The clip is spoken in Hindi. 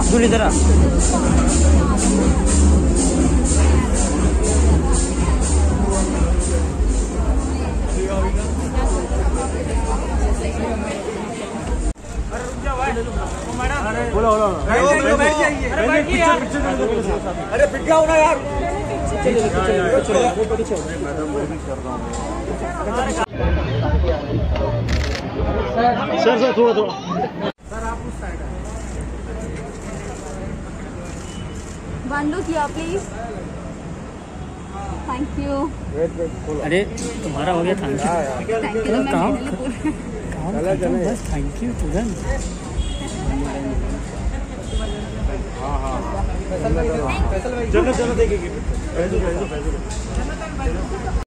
अब्दुल इधर बोलो बोलो अरे यार। अरे पिट जाओ ना यार। सर सर थोड़ा थोड़ा। वन लुक या प्लीज़ थैंक यू अरे तुम्हारा हो गया थैंक यू थैंक यू काम। काम बस थैंक यू तुरंत। चलो चलो देखेंगे